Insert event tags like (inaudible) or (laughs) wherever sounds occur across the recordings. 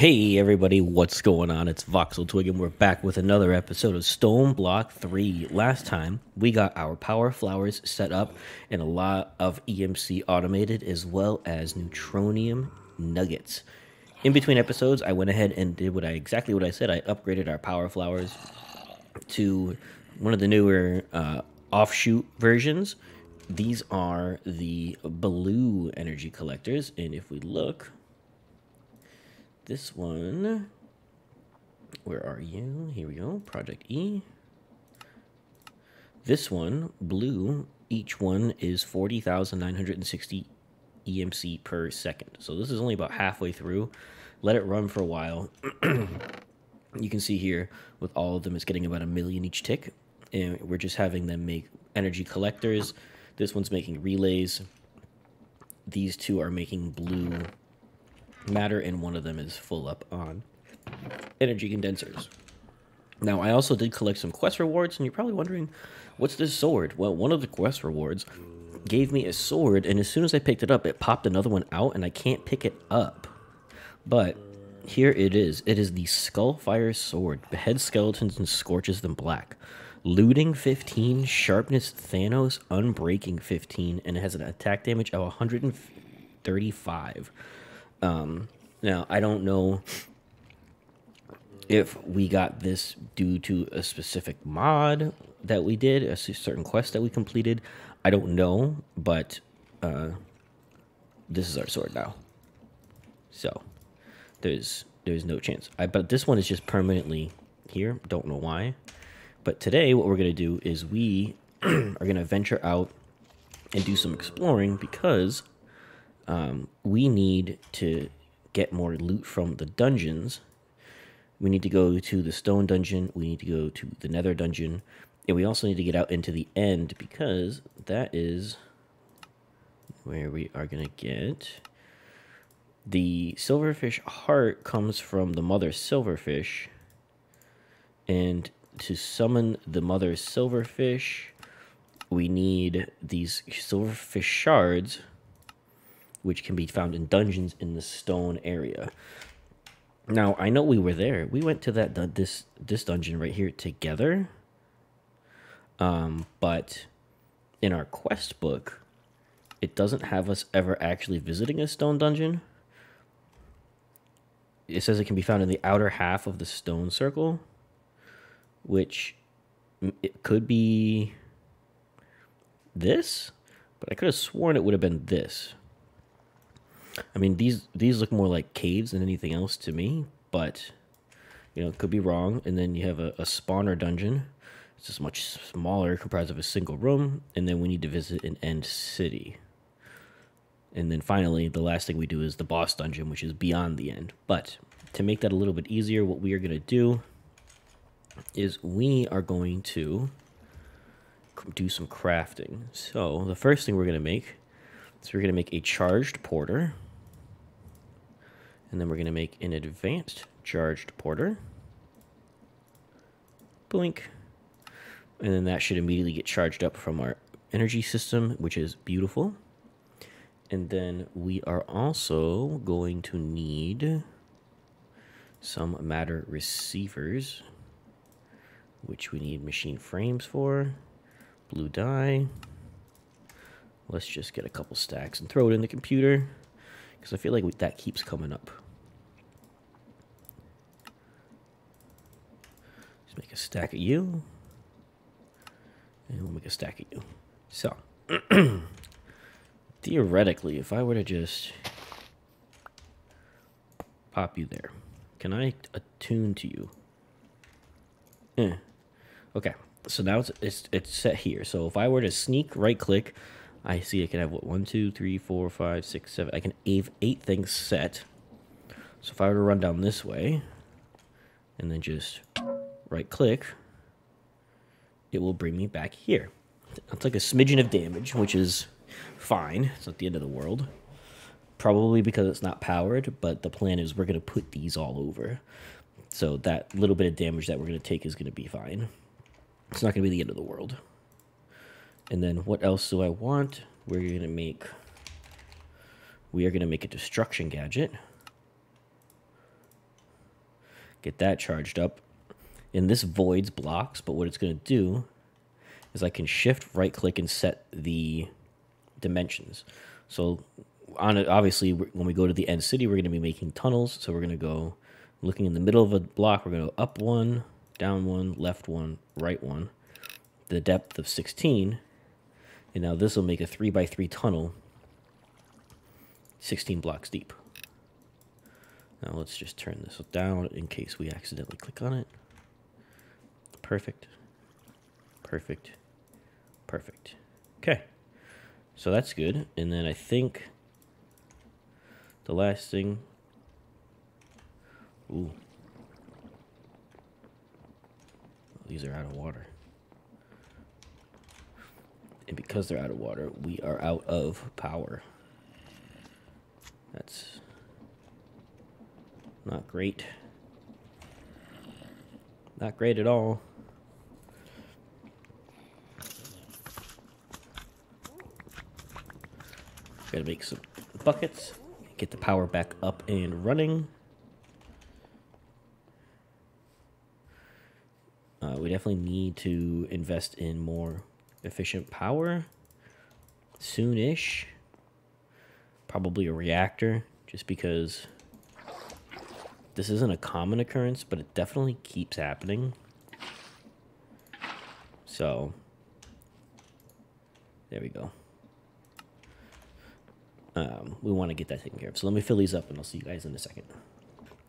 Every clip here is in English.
Hey everybody, what's going on? It's Voxel Twig and we're back with another episode of StoneBlock 3. Last time, we got our power flowers set up and a lot of EMC automated as well as neutronium nuggets. In between episodes, I went ahead and did what I exactly what I said. I upgraded our power flowers to one of the newer uh, offshoot versions. These are the blue energy collectors, and if we look, this one, where are you? Here we go, Project E. This one, blue, each one is 40,960 EMC per second. So this is only about halfway through. Let it run for a while. (clears throat) you can see here with all of them, it's getting about a million each tick. And we're just having them make energy collectors. This one's making relays. These two are making blue matter, and one of them is full up on energy condensers. Now, I also did collect some quest rewards, and you're probably wondering, what's this sword? Well, one of the quest rewards gave me a sword, and as soon as I picked it up, it popped another one out, and I can't pick it up. But here it is. It is the Skullfire Sword. Beheads skeletons and scorches them black. Looting 15, Sharpness Thanos, Unbreaking 15, and it has an attack damage of 135. Um, now, I don't know if we got this due to a specific mod that we did, a certain quest that we completed. I don't know, but uh, this is our sword now. So there's there's no chance. I but this one is just permanently here. Don't know why. But today, what we're gonna do is we (clears throat) are gonna venture out and do some exploring because um, we need to get more loot from the dungeons. We need to go to the stone dungeon. We need to go to the nether dungeon. And we also need to get out into the end because that is where we are going to get the silverfish heart comes from the mother silverfish. And to summon the mother silverfish, we need these silverfish shards which can be found in dungeons in the stone area. Now, I know we were there. We went to that this this dungeon right here together. Um, but in our quest book, it doesn't have us ever actually visiting a stone dungeon. It says it can be found in the outer half of the stone circle, which it could be this, but I could have sworn it would have been this. I mean, these these look more like caves than anything else to me, but you know, could be wrong. And then you have a, a spawner dungeon. It's just much smaller, comprised of a single room, and then we need to visit an end city. And then finally, the last thing we do is the boss dungeon, which is beyond the end. But to make that a little bit easier, what we are going to do is we are going to do some crafting. So the first thing we're going to make is we're going to make a charged porter. And then we're going to make an advanced charged porter. Blink. And then that should immediately get charged up from our energy system, which is beautiful. And then we are also going to need some matter receivers, which we need machine frames for, blue dye. Let's just get a couple stacks and throw it in the computer because I feel like that keeps coming up. Let's make a stack of you. And we'll make a stack of you. So, (clears throat) theoretically, if I were to just pop you there, can I attune to you? Eh. Okay, so now it's, it's, it's set here. So if I were to sneak right click, I see I can have what one, two, three, four, five, six, seven. I can have eight things set. So if I were to run down this way and then just right click, it will bring me back here. It's like a smidgen of damage, which is fine. It's not the end of the world. Probably because it's not powered, but the plan is we're going to put these all over. So that little bit of damage that we're going to take is going to be fine. It's not going to be the end of the world. And then what else do I want? We're going to make, we are going to make a destruction gadget. Get that charged up. And this voids blocks, but what it's going to do is I can shift right click and set the dimensions. So on it, obviously, when we go to the end city, we're going to be making tunnels. So we're going to go looking in the middle of a block. We're going to go up one, down one, left one, right one. The depth of 16. And now this will make a 3 by 3 tunnel 16 blocks deep. Now let's just turn this down in case we accidentally click on it. Perfect. Perfect. Perfect. Okay. So that's good. And then I think the last thing. Ooh. These are out of water. And because they're out of water, we are out of power. That's not great. Not great at all. Gotta make some buckets, get the power back up and running. Uh, we definitely need to invest in more efficient power soonish. Probably a reactor, just because this isn't a common occurrence, but it definitely keeps happening. So, there we go. Um, we want to get that taken care of. So let me fill these up and I'll see you guys in a second.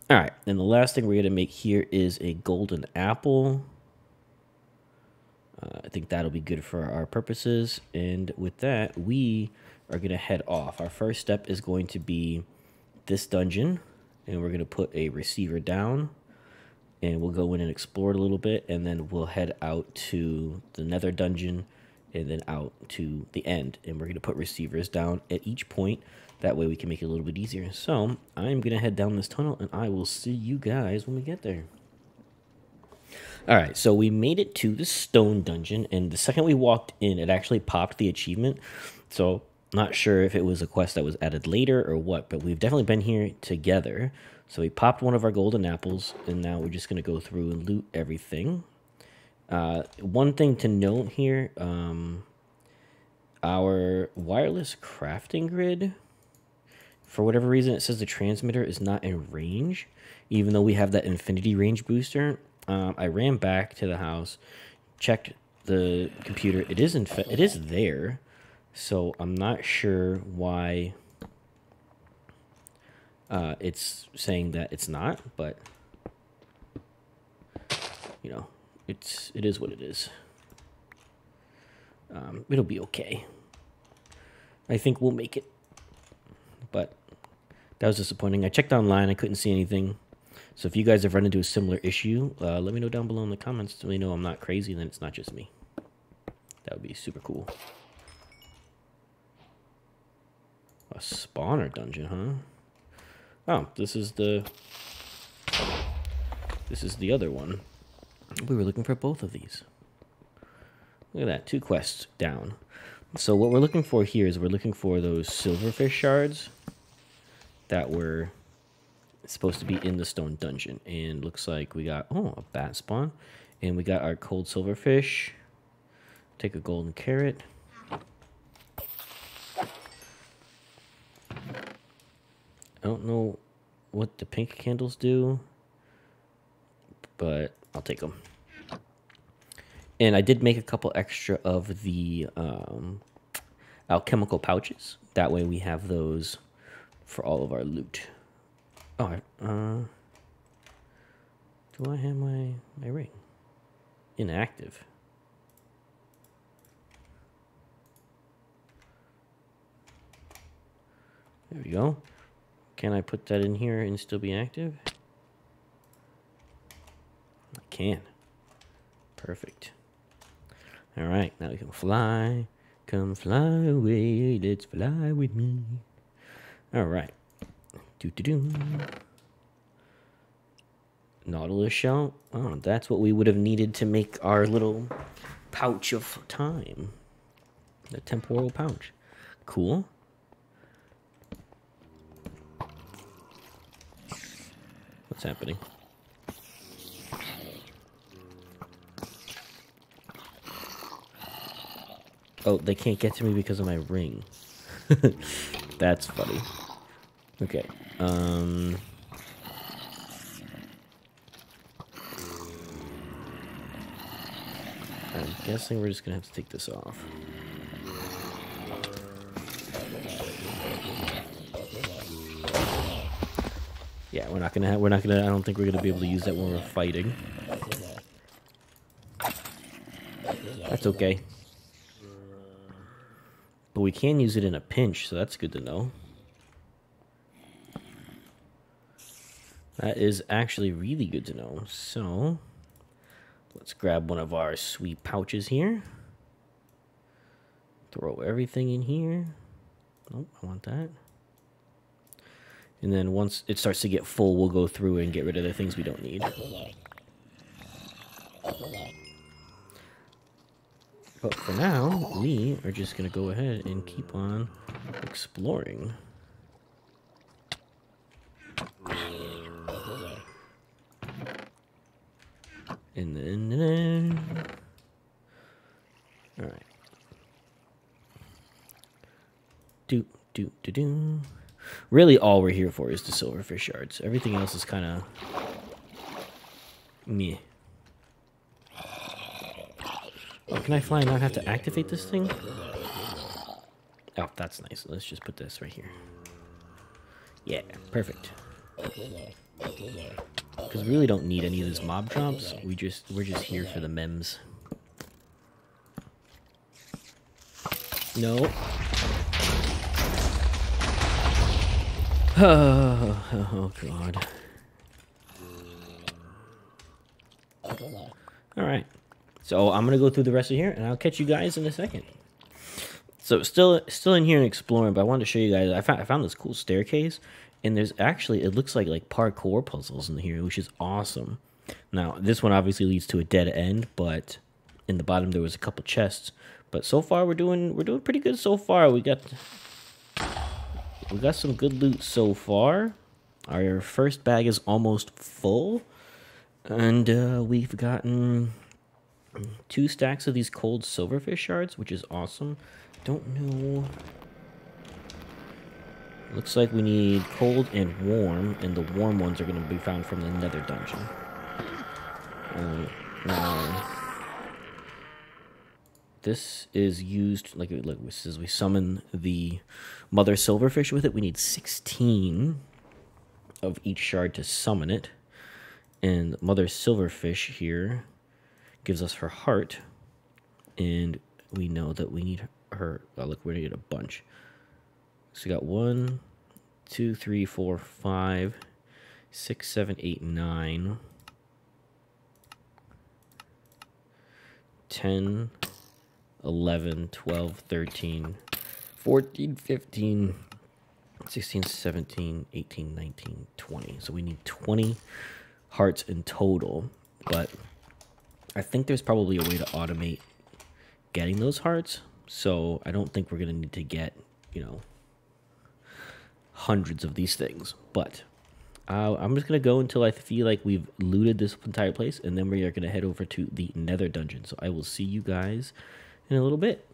All right, and the last thing we're going to make here is a golden apple. Uh, I think that'll be good for our purposes. And with that, we are going to head off. Our first step is going to be this dungeon. And we're going to put a receiver down. And we'll go in and explore it a little bit. And then we'll head out to the nether dungeon. And then out to the end. And we're going to put receivers down at each point. That way we can make it a little bit easier. So I'm going to head down this tunnel. And I will see you guys when we get there. All right, so we made it to the stone dungeon, and the second we walked in, it actually popped the achievement. So, not sure if it was a quest that was added later or what, but we've definitely been here together. So we popped one of our golden apples, and now we're just going to go through and loot everything. Uh, one thing to note here, um, our wireless crafting grid, for whatever reason, it says the transmitter is not in range, even though we have that infinity range booster um, I ran back to the house, checked the computer. It is in it is there, so I'm not sure why uh, it's saying that it's not, but you know, it's it is what it is. Um, it'll be okay. I think we'll make it, but that was disappointing. I checked online. I couldn't see anything. So if you guys have run into a similar issue, uh, let me know down below in the comments so we know I'm not crazy and then it's not just me. That would be super cool. A spawner dungeon, huh? Oh, this is the... This is the other one. We were looking for both of these. Look at that, two quests down. So what we're looking for here is we're looking for those silverfish shards that were supposed to be in the stone dungeon. And looks like we got, oh, a bat spawn. And we got our cold silverfish. Take a golden carrot. I don't know what the pink candles do, but I'll take them. And I did make a couple extra of the um, alchemical pouches. That way we have those for all of our loot. Oh, uh, do I have my, my ring? Inactive. There we go. Can I put that in here and still be active? I can. Perfect. All right, now we can fly. Come fly away, let's fly with me. All right. Do do do. Nautilus shell. Oh, that's what we would have needed to make our little pouch of time. The temporal pouch. Cool. What's happening? Oh, they can't get to me because of my ring. (laughs) That's funny. Okay. Um... I'm guessing we're just gonna have to take this off. Yeah, we're not gonna. we're not gonna. I don't think we're gonna be able to use that when we're fighting. That's okay. But we can use it in a pinch, so that's good to know. That is actually really good to know. So, let's grab one of our sweet pouches here. Throw everything in here. Nope, I want that. And then once it starts to get full, we'll go through and get rid of the things we don't need. But for now, we are just going to go ahead and keep on exploring. And then, and then all right. Do, do, do, do. Really, all we're here for is the silverfish shards. Everything else is kind of meh. Oh, can I fly and not have to activate this thing? Oh, that's nice. Let's just put this right here. Yeah, perfect. Because we really don't need any of these mob drops. We just we're just here for the memes. No. Oh, (sighs) oh god. All right. So I'm gonna go through the rest of here, and I'll catch you guys in a second. So still, still in here and exploring, but I wanted to show you guys. I found I found this cool staircase, and there's actually it looks like like parkour puzzles in here, which is awesome. Now this one obviously leads to a dead end, but in the bottom there was a couple chests. But so far we're doing we're doing pretty good so far. We got we got some good loot so far. Our first bag is almost full, and uh, we've gotten two stacks of these cold silverfish shards, which is awesome. Don't know. Looks like we need cold and warm, and the warm ones are going to be found from the nether dungeon. Um, now, this is used, like, like is we summon the mother silverfish with it. We need 16 of each shard to summon it. And mother silverfish here gives us her heart, and we know that we need her. Oh, look, we need a bunch. So we got one, two, three, four, five, six, seven, eight, nine, ten, eleven, twelve, thirteen, fourteen, fifteen, sixteen, seventeen, eighteen, nineteen, twenty. So we need 20 hearts in total, but I think there's probably a way to automate getting those hearts. So I don't think we're going to need to get, you know, hundreds of these things. But uh, I'm just going to go until I feel like we've looted this entire place. And then we are going to head over to the nether dungeon. So I will see you guys in a little bit.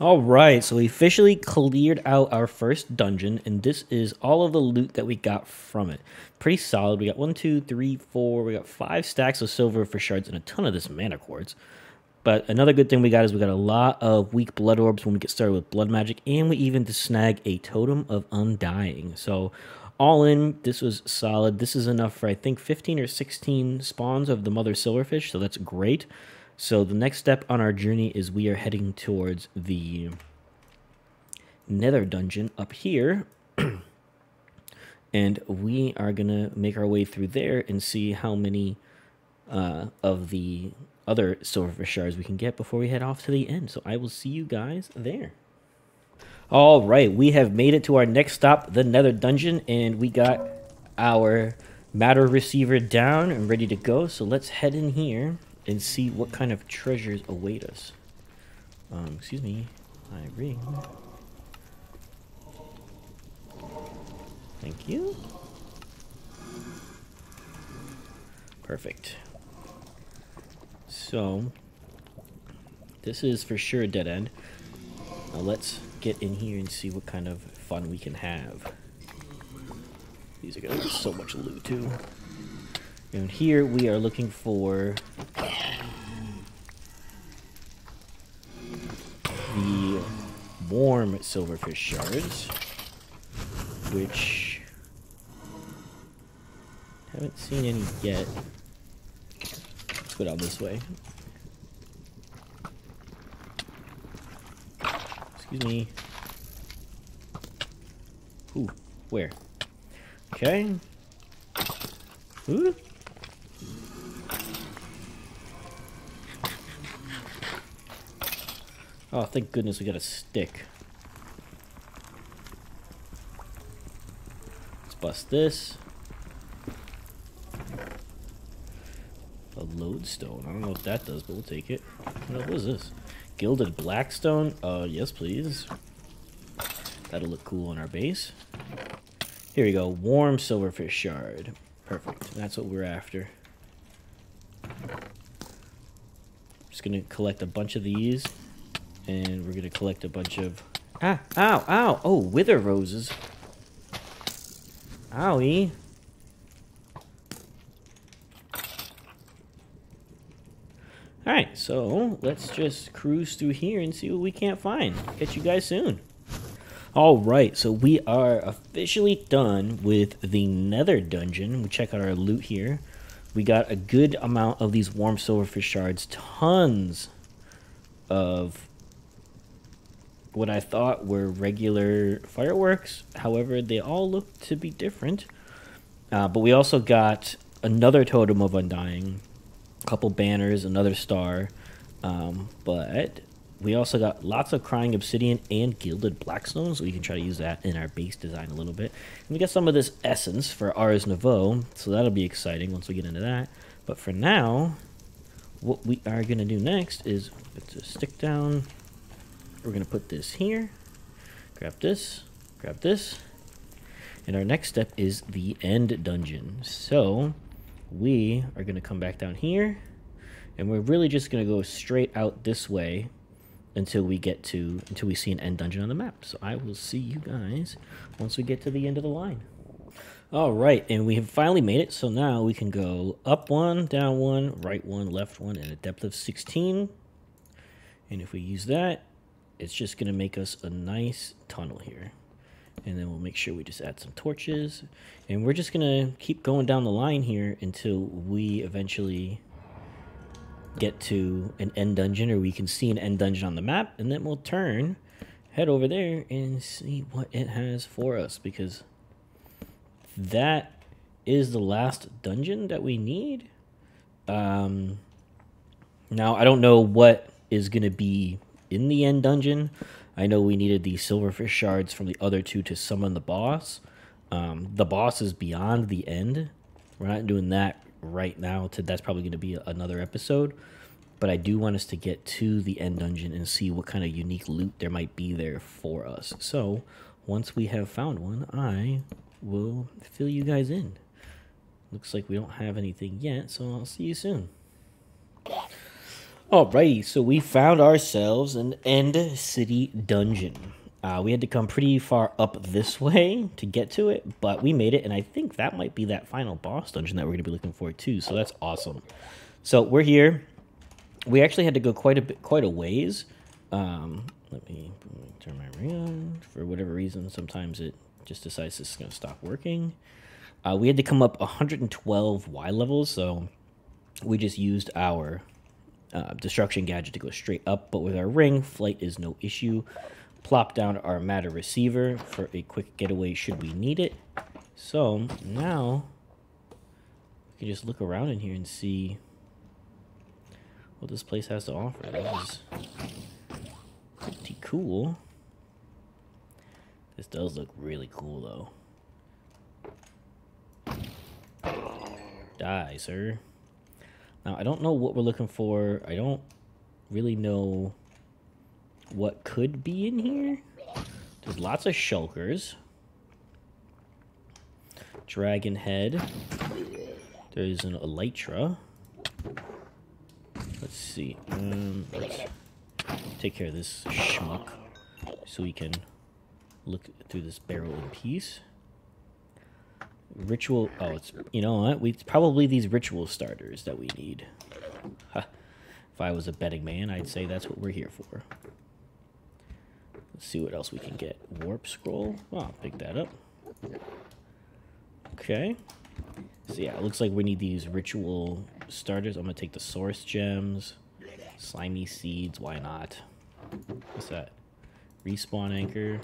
All right, so we officially cleared out our first dungeon, and this is all of the loot that we got from it. Pretty solid. We got one, two, three, four. We got five stacks of silverfish shards and a ton of this mana quartz. But another good thing we got is we got a lot of weak blood orbs when we get started with blood magic, and we even to snag a totem of undying. So all in, this was solid. This is enough for I think 15 or 16 spawns of the mother silverfish, so that's great. So the next step on our journey is we are heading towards the nether dungeon up here. (clears throat) and we are going to make our way through there and see how many uh, of the other silverfish shards we can get before we head off to the end. So I will see you guys there. All right, we have made it to our next stop, the nether dungeon, and we got our matter receiver down and ready to go. So let's head in here and see what kind of treasures await us. Um, excuse me, my ring. Thank you. Perfect. So, this is for sure a dead end. Now let's get in here and see what kind of fun we can have. These are gonna be so much loot too. And here we are looking for the warm silverfish shards, which haven't seen any yet. Go down this way. Excuse me. Ooh, where? Okay. Ooh. Oh, thank goodness we got a stick. Let's bust this. A lodestone. I don't know what that does, but we'll take it. What is this? Gilded blackstone? Uh, yes, please. That'll look cool on our base. Here we go. Warm silverfish shard. Perfect. That's what we're after. Just gonna collect a bunch of these. And we're gonna collect a bunch of... Ah! Ow! Ow! Oh, wither roses. Owie. Alright, so let's just cruise through here and see what we can't find. Catch you guys soon. Alright, so we are officially done with the nether dungeon. We check out our loot here. We got a good amount of these warm silverfish shards. Tons of what I thought were regular fireworks. However, they all look to be different. Uh, but we also got another Totem of Undying, couple banners, another star. Um, but we also got lots of Crying Obsidian and Gilded Blackstone, so we can try to use that in our base design a little bit. And we got some of this Essence for Ars Nouveau, so that'll be exciting once we get into that. But for now, what we are going to do next is stick down, we're going to put this here, grab this, grab this, and our next step is the end dungeon. So we are going to come back down here, and we're really just going to go straight out this way until we get to, until we see an end dungeon on the map. So I will see you guys once we get to the end of the line. All right, and we have finally made it. So now we can go up one, down one, right one, left one, and a depth of 16. And if we use that, it's just going to make us a nice tunnel here. And then we'll make sure we just add some torches. And we're just to keep going down the line here until we eventually get to an end dungeon or we can see an end dungeon on the map. And then we'll turn, head over there and see what it has for us. Because that is the last dungeon that we need. Um, now, I don't know what is going to be in the end dungeon. I know we needed the silverfish shards from the other two to summon the boss. Um, the boss is beyond the end. We're not doing that right now. To that's probably going to be another episode. But I do want us to get to the end dungeon and see what kind of unique loot there might be there for us. So once we have found one, I will fill you guys in. Looks like we don't have anything yet, so I'll see you soon. Alrighty, so we found ourselves an end city dungeon. Uh, we had to come pretty far up this (laughs) way to get to it, but we made it, and I think that might be that final boss dungeon that we're going to be looking for too. So that's awesome. So we're here. We actually had to go quite a bit, quite a ways. Um, let me turn my ring on. For whatever reason, sometimes it just decides it's going to stop working. Uh, we had to come up 112 Y levels, so we just used our uh, destruction gadget to go straight up, but with our ring, flight is no issue. Plop down our matter receiver for a quick getaway should we need it. So now we can just look around in here and see what this place has to offer. This is pretty cool. This does look really cool though. Die, sir. Now, I don't know what we're looking for. I don't really know what could be in here. There's lots of shulkers. Dragon head. There's an elytra. Let's see. Um, let's take care of this schmuck so we can look through this barrel in peace. Ritual. Oh, it's you know what? We it's probably these ritual starters that we need. Huh. If I was a betting man, I'd say that's what we're here for. Let's see what else we can get. Warp scroll. Oh, I'll pick that up. Okay. So yeah, it looks like we need these ritual starters. I'm gonna take the source gems, slimy seeds. Why not? What's that? Respawn anchor.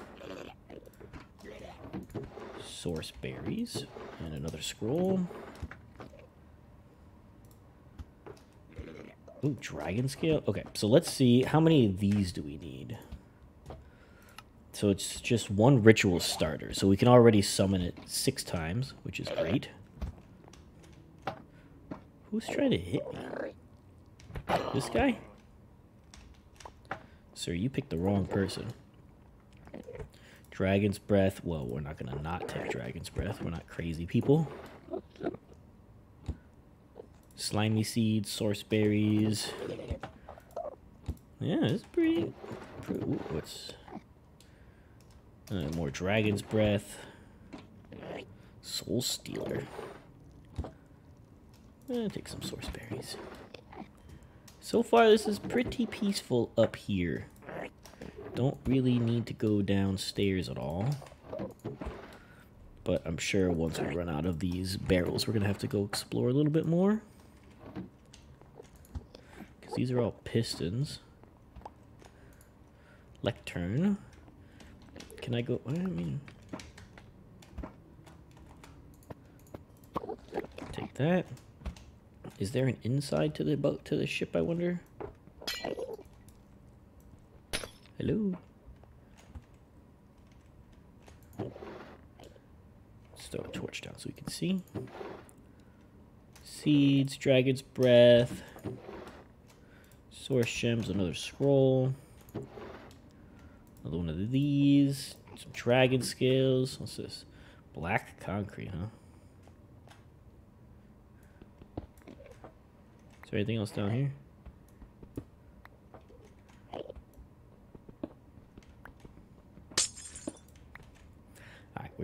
Source berries and another scroll. Ooh, dragon scale. Okay, so let's see how many of these do we need. So it's just one ritual starter. So we can already summon it six times, which is great. Who's trying to hit me? This guy? Sir, you picked the wrong person. Dragon's Breath. Well, we're not going to not take Dragon's Breath. We're not crazy people. Slimy Seeds, Source Berries. Yeah, it's pretty... pretty ooh, what's... Uh, more Dragon's Breath. Soul Stealer. Eh, take some Source Berries. So far, this is pretty peaceful up here. Don't really need to go downstairs at all. But I'm sure once we run out of these barrels, we're going to have to go explore a little bit more. Because these are all pistons. Lectern. Can I go? I mean... Take that. Is there an inside to the boat, to the ship, I wonder? Hello? Let's throw a torch down so we can see. Seeds, Dragon's Breath, Source Gems, another scroll. Another one of these. Some Dragon Scales. What's this? Black Concrete, huh? Is there anything else down here?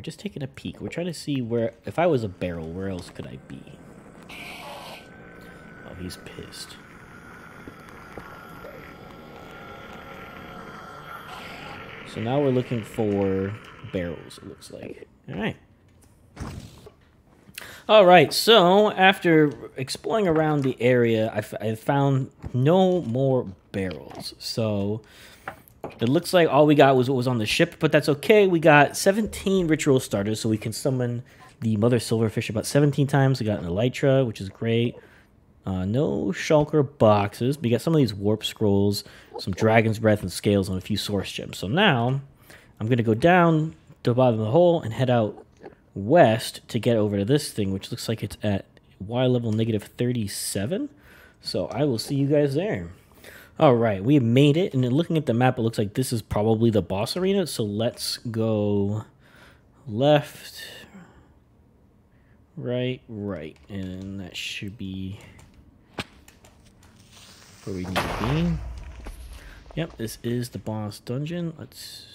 We're just taking a peek. We're trying to see where, if I was a barrel, where else could I be? Oh, he's pissed. So now we're looking for barrels, it looks like. All right. All right, so after exploring around the area, I, found no more barrels. So it looks like all we got was what was on the ship, but that's okay. We got 17 ritual starters, so we can summon the Mother Silverfish about 17 times. We got an Elytra, which is great. Uh, no Shulker boxes. We got some of these Warp Scrolls, some Dragon's Breath and Scales, and a few Source Gems. So now, I'm going to go down to the bottom of the hole and head out west to get over to this thing, which looks like it's at Y level negative 37. So I will see you guys there. All right, we have made it, and looking at the map, it looks like this is probably the boss arena. So let's go left, right, right, and that should be where we need to be. Yep, this is the boss dungeon. Let's.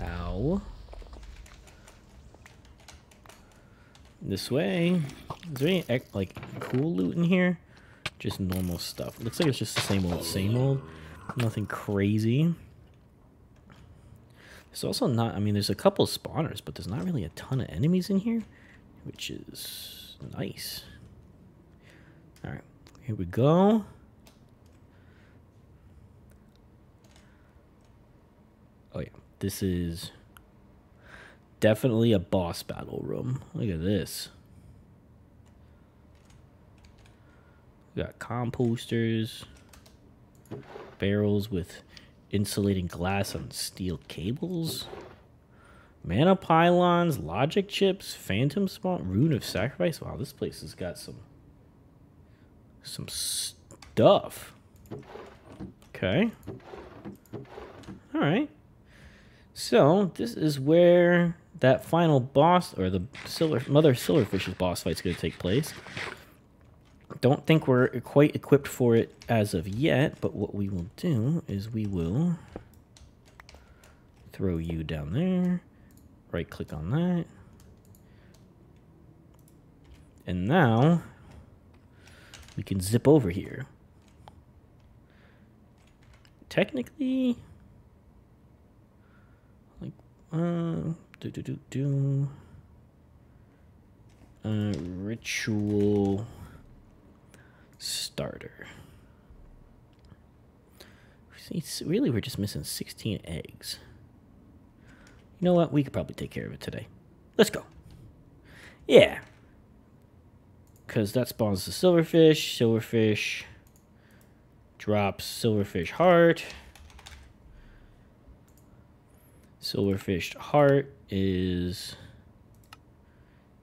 Ow. This way. Is there any like cool loot in here? Just normal stuff. Looks like it's just the same old, same old. Nothing crazy. There's also not, I mean, there's a couple spawners, but there's not really a ton of enemies in here, which is nice. All right, here we go. Oh yeah, this is definitely a boss battle room. Look at this. Got composters, barrels with insulating glass on steel cables, mana pylons, logic chips, phantom spawn, rune of sacrifice. Wow, this place has got some some stuff. Okay. All right. So this is where that final boss or the silver mother silverfish's boss fight is going to take place. Don't think we're quite equipped for it as of yet, but what we will do is we will throw you down there, right click on that. And now we can zip over here. Technically, like, uh, do do do do. Uh, ritual starter. See, really, we're just missing 16 eggs. You know what? We could probably take care of it today. Let's go. Yeah. Because that spawns the silverfish. Silverfish drops silverfish heart. Silverfish heart is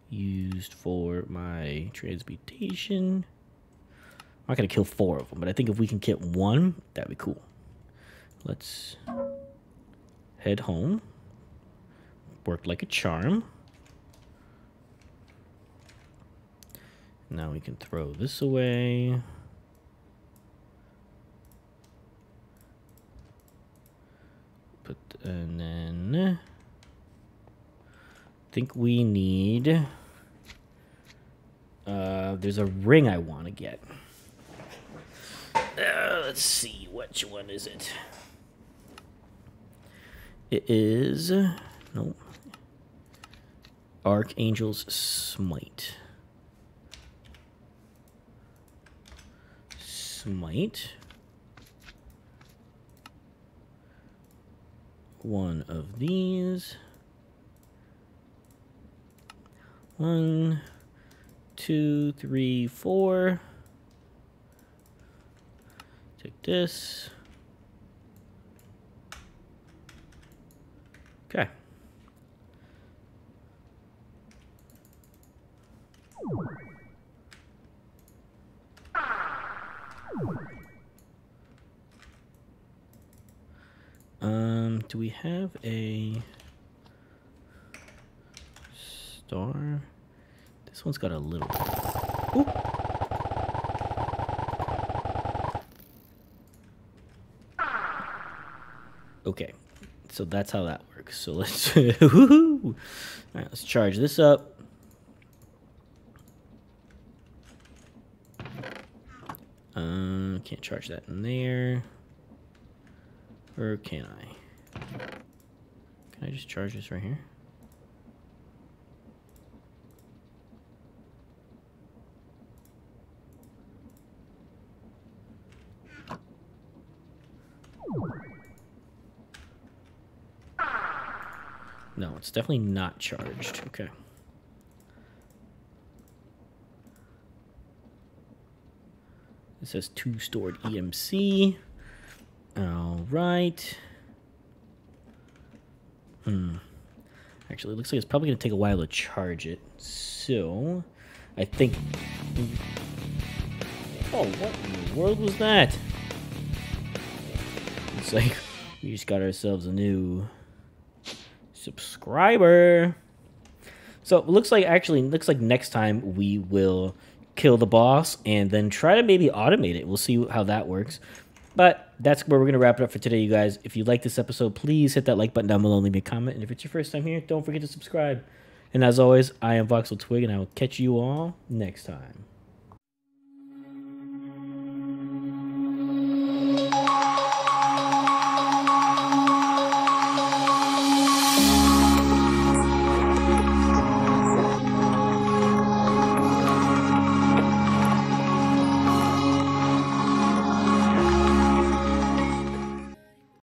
used for my transmutation. I'm not going to kill four of them, but I think if we can get one, that'd be cool. Let's head home. Worked like a charm. Now we can throw this away. Put, and then I think we need uh, there's a ring I want to get. Uh, let's see, which one is it? It is, nope, Archangel's Smite. Smite. One of these. One, two, three, four. Take this. Okay. Um, do we have a star? This one's got a little. Ooh. Okay, so that's how that works. So let's, (laughs) all right, let's charge this up. Uh, can't charge that in there. Or can I? Can I just charge this right here? No, it's definitely not charged. Okay. It says two stored EMC. All right. Hmm. Actually, it looks like it's probably going to take a while to charge it. So, I think... Oh, what in the world was that? It's like we just got ourselves a new subscriber. So it looks like actually looks like next time we will kill the boss and then try to maybe automate it. We'll see how that works. But that's where we're going to wrap it up for today, you guys. If you like this episode, please hit that like button down below and leave me a comment. And if it's your first time here, don't forget to subscribe. And as always, I am Voxel Twig, and I will catch you all next time.